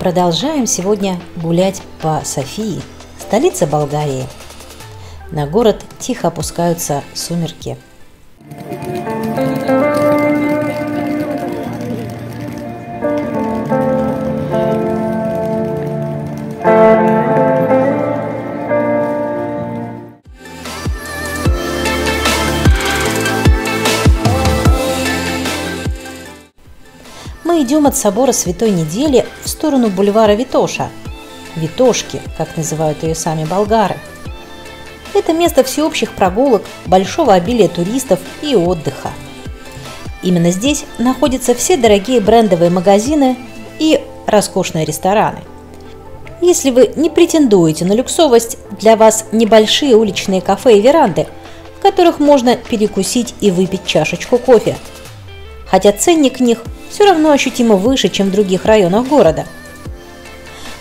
продолжаем сегодня гулять по Софии, столице Болгарии. На город тихо опускаются сумерки. Мы идем от собора Святой Недели в сторону бульвара Витоша. Витошки, как называют ее сами болгары. Это место всеобщих прогулок, большого обилия туристов и отдыха. Именно здесь находятся все дорогие брендовые магазины и роскошные рестораны. Если вы не претендуете на люксовость, для вас небольшие уличные кафе и веранды, в которых можно перекусить и выпить чашечку кофе. Хотя ценник них все равно ощутимо выше, чем в других районах города.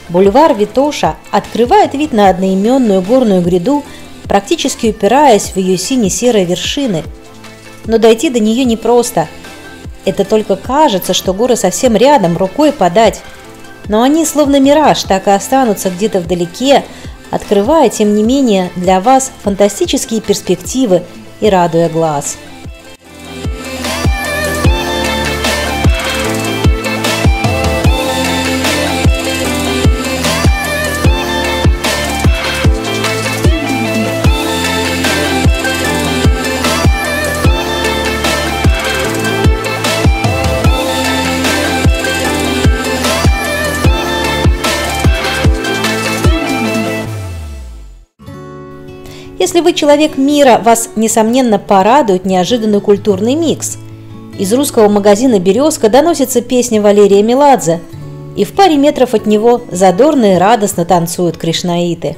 Бульвар Витоша открывает вид на одноименную горную гряду, практически упираясь в ее сине-серые вершины. Но дойти до нее непросто. Это только кажется, что горы совсем рядом, рукой подать. Но они, словно мираж, так и останутся где-то вдалеке, открывая, тем не менее, для вас фантастические перспективы и радуя глаз. Если вы человек мира, вас, несомненно, порадует неожиданный культурный микс. Из русского магазина «Березка» доносится песня Валерия Меладзе, и в паре метров от него задорно и радостно танцуют кришнаиты.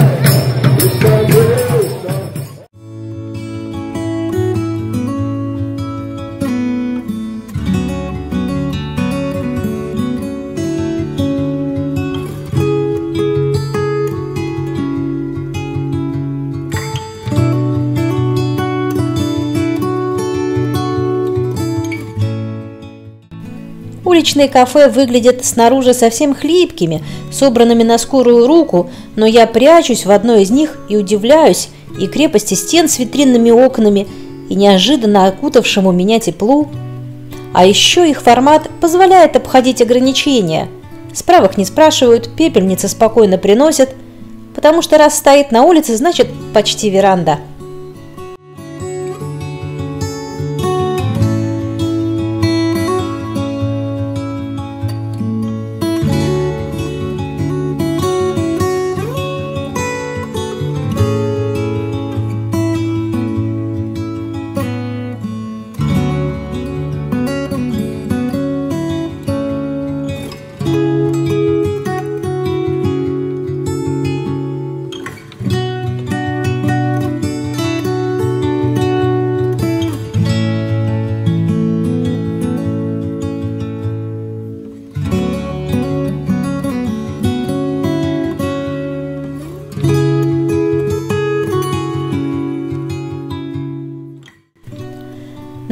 Уличные кафе выглядят снаружи совсем хлипкими, собранными на скорую руку, но я прячусь в одной из них и удивляюсь и крепости стен с витринными окнами, и неожиданно окутавшему меня теплу. А еще их формат позволяет обходить ограничения. Справок не спрашивают, пепельницы спокойно приносят, потому что раз стоит на улице, значит почти веранда.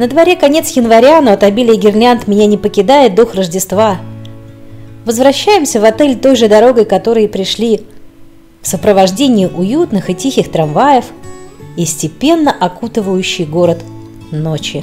На дворе конец января, но от обилия гирлянд меня не покидает дух Рождества. Возвращаемся в отель той же дорогой, которой и пришли, в сопровождении уютных и тихих трамваев и степенно окутывающий город ночи.